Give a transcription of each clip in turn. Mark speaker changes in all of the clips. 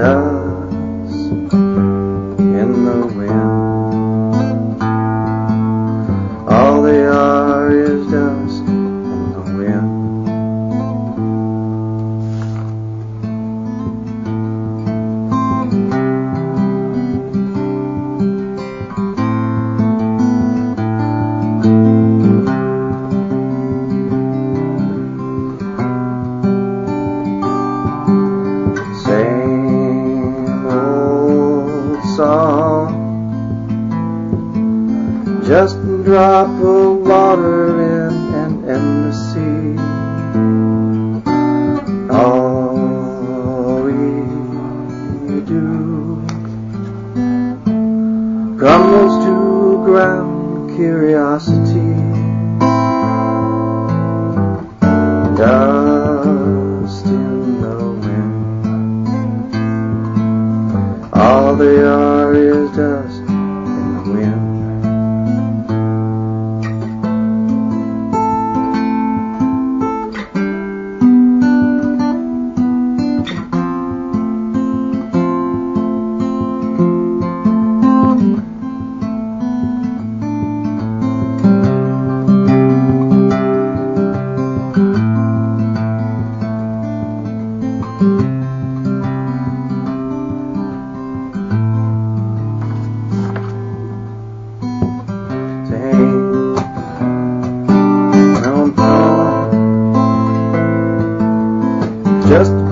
Speaker 1: da drop of water in an endless sea. All we do crumbles to ground curiosity. Dust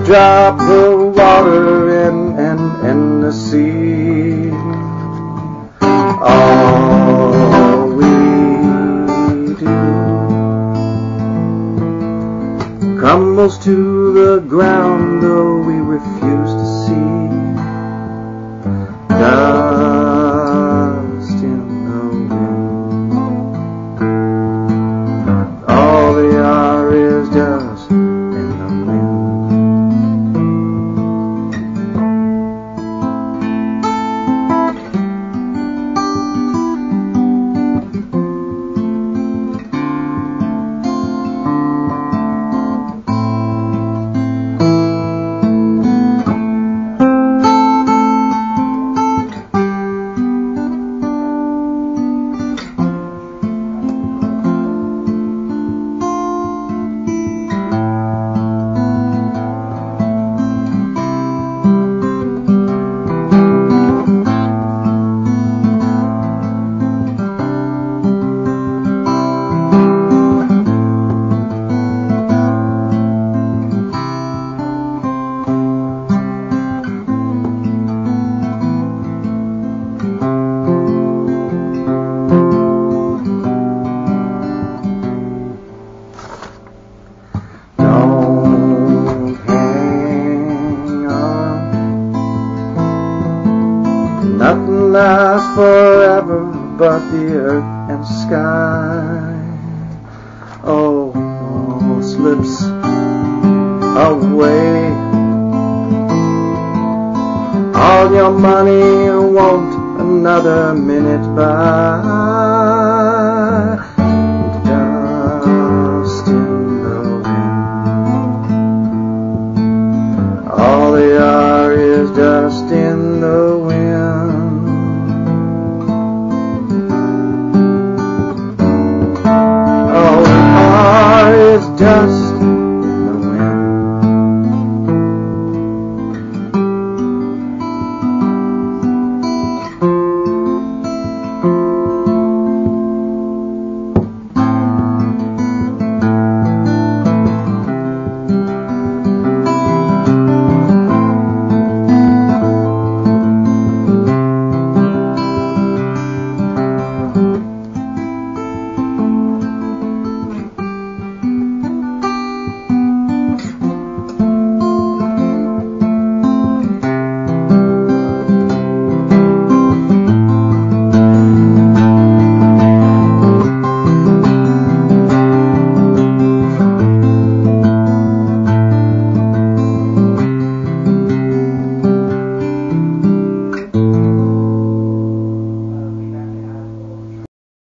Speaker 1: drop of water in an endless sea. All we do crumbles to the ground, though we refuse Lasts forever but the earth and sky. Oh, slips away. All your money won't another minute buy.